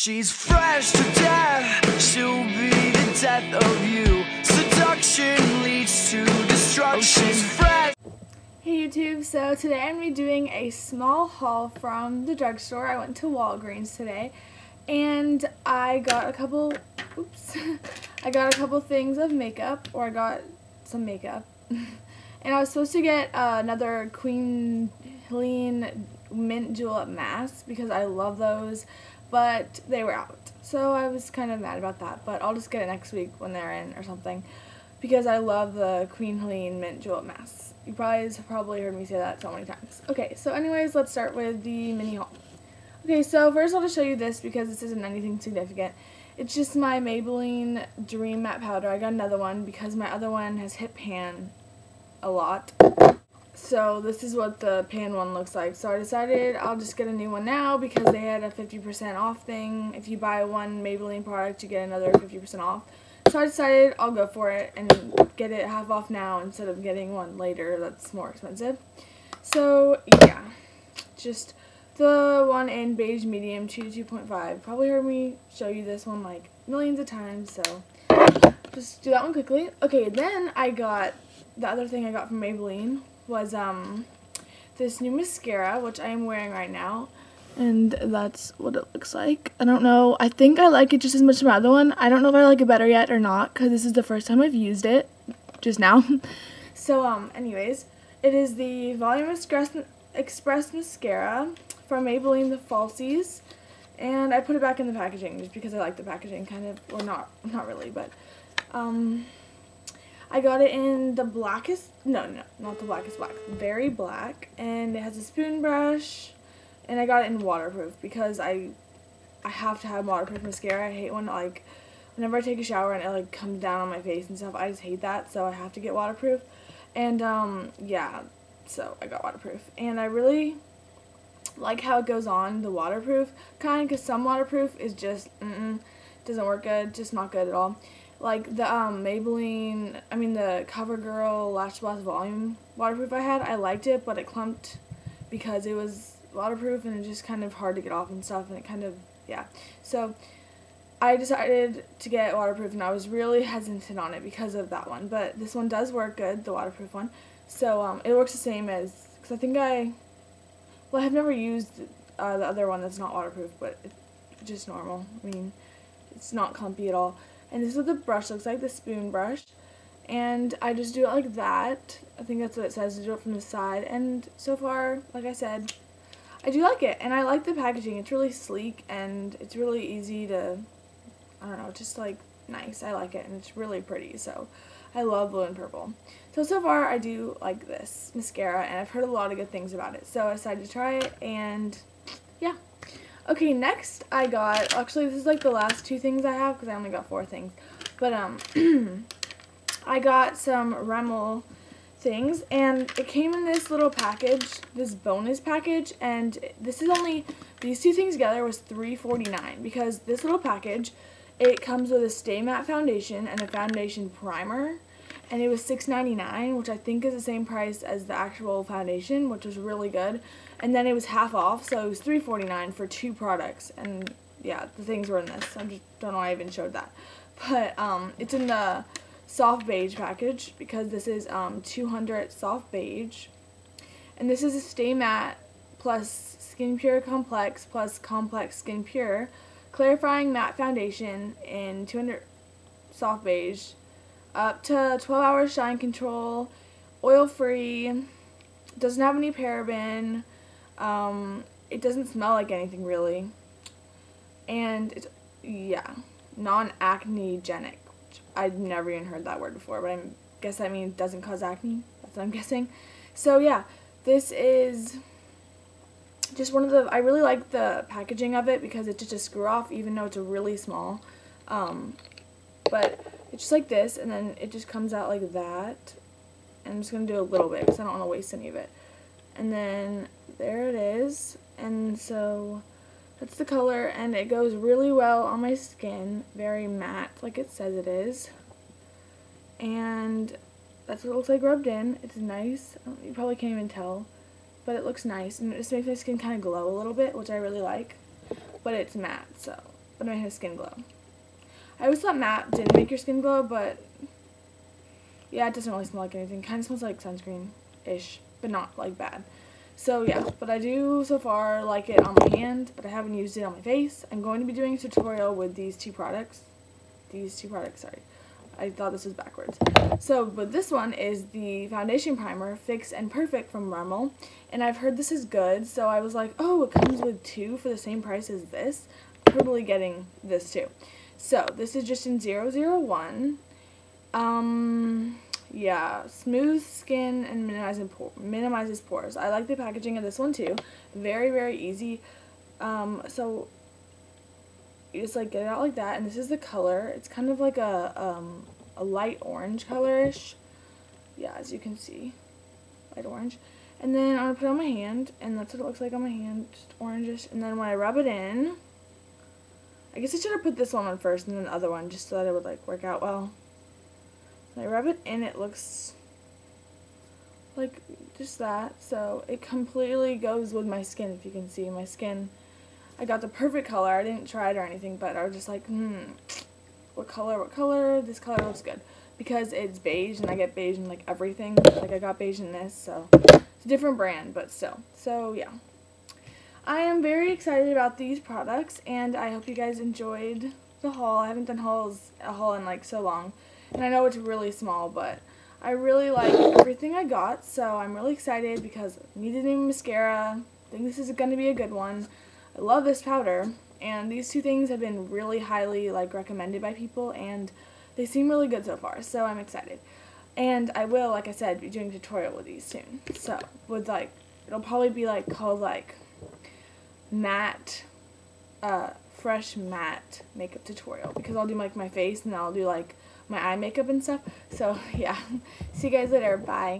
She's fresh to death, she'll be the death of you. Seduction leads to destruction. Fresh. Hey YouTube, so today I'm going to be doing a small haul from the drugstore. I went to Walgreens today and I got a couple, oops, I got a couple things of makeup, or I got some makeup. and I was supposed to get uh, another Queen Helene mint julep mask because I love those, but they were out. So I was kind of mad about that, but I'll just get it next week when they're in or something because I love the Queen Helene mint julep masks. You probably have probably heard me say that so many times. Okay, so anyways, let's start with the mini haul. Okay, so first I'll just show you this because this isn't anything significant. It's just my Maybelline Dream Matte Powder. I got another one because my other one has hit pan a lot. So this is what the pan one looks like. So I decided I'll just get a new one now because they had a 50% off thing. If you buy one Maybelline product, you get another 50% off. So I decided I'll go for it and get it half off now instead of getting one later that's more expensive. So yeah, just the one in beige medium 2 to 2.5. Probably heard me show you this one like millions of times, so just do that one quickly. Okay, then I got, the other thing I got from Maybelline was um this new mascara, which I am wearing right now. And that's what it looks like. I don't know. I think I like it just as much as my other one. I don't know if I like it better yet or not because this is the first time I've used it just now. so, um, anyways, it is the Volume Express, Express Mascara from Maybelline The Falsies. And I put it back in the packaging just because I like the packaging kind of, or not, not really, but, um, I got it in the blackest, no, no, not the blackest black, very black, and it has a spoon brush, and I got it in waterproof because I, I have to have waterproof mascara. I hate when like, whenever I take a shower and it like comes down on my face and stuff, I just hate that, so I have to get waterproof, and um, yeah, so I got waterproof, and I really like how it goes on the waterproof kind, because some waterproof is just, mm, -mm doesn't work good, just not good at all. Like the um, Maybelline, I mean the CoverGirl Lash Blast Volume waterproof I had, I liked it, but it clumped because it was waterproof and it's just kind of hard to get off and stuff, and it kind of, yeah. So I decided to get waterproof, and I was really hesitant on it because of that one. But this one does work good, the waterproof one. So um, it works the same as, because I think I, well, I've never used uh, the other one that's not waterproof, but it's just normal. I mean, it's not clumpy at all. And this is what the brush looks like, the spoon brush. And I just do it like that. I think that's what it says, to do it from the side. And so far, like I said, I do like it. And I like the packaging. It's really sleek and it's really easy to, I don't know, just like nice. I like it and it's really pretty. So I love blue and purple. So, so far I do like this mascara and I've heard a lot of good things about it. So I decided to try it and yeah. Okay, next I got, actually this is like the last two things I have because I only got four things. But um, I got some Rimmel things and it came in this little package, this bonus package, and this is only, these two things together was $3.49 because this little package, it comes with a Stay Matte foundation and a foundation primer and it was $6.99, which I think is the same price as the actual foundation, which was really good. And then it was half off, so it was $3.49 for two products. And yeah, the things were in this. I just don't know why I even showed that. But um, it's in the soft beige package because this is um, 200 soft beige. And this is a Stay Matte plus Skin Pure Complex plus Complex Skin Pure clarifying matte foundation in 200 soft beige up to 12 hours shine control, oil free, doesn't have any paraben, um, it doesn't smell like anything really, and it's, yeah, non-acne-genic. I've never even heard that word before, but I guess that means doesn't cause acne, that's what I'm guessing. So yeah, this is just one of the, I really like the packaging of it because it's just a screw off even though it's really small. Um, but it's just like this, and then it just comes out like that. And I'm just going to do a little bit because I don't want to waste any of it. And then there it is. And so that's the color, and it goes really well on my skin. Very matte, like it says it is. And that's what it looks like rubbed in. It's nice. You probably can't even tell. But it looks nice, and it just makes my skin kind of glow a little bit, which I really like. But it's matte, so but it made his skin glow. I always thought matte didn't make your skin glow, but yeah, it doesn't really smell like anything. Kind of smells like sunscreen-ish, but not like bad. So yeah, but I do so far like it on my hand, but I haven't used it on my face. I'm going to be doing a tutorial with these two products. These two products, sorry. I thought this was backwards. So, but this one is the foundation primer, Fix and Perfect from Rimmel. And I've heard this is good, so I was like, oh, it comes with two for the same price as this. Totally getting this too. So, this is just in 001. Um, yeah, smooth skin and minimizes, minimizes pores. I like the packaging of this one too. Very, very easy. Um, so, you just like get it out like that and this is the color it's kind of like a um, a light orange colorish yeah as you can see light orange and then I'm gonna put it on my hand and that's what it looks like on my hand just orangish and then when I rub it in I guess I should have put this one on first and then the other one just so that it would like work out well I rub it in it looks like just that so it completely goes with my skin if you can see my skin I got the perfect color. I didn't try it or anything, but I was just like, hmm, what color, what color? This color looks good. Because it's beige, and I get beige in, like, everything. Like, I got beige in this, so it's a different brand, but still. So, yeah. I am very excited about these products, and I hope you guys enjoyed the haul. I haven't done hauls, a haul in, like, so long. And I know it's really small, but I really like everything I got, so I'm really excited because I needed a mascara. I think this is going to be a good one. I love this powder, and these two things have been really highly like recommended by people, and they seem really good so far, so I'm excited. And I will, like I said, be doing a tutorial with these soon. So, with like, it'll probably be like called like matte, uh, fresh matte makeup tutorial because I'll do like my face and I'll do like my eye makeup and stuff. So yeah, see you guys later. Bye.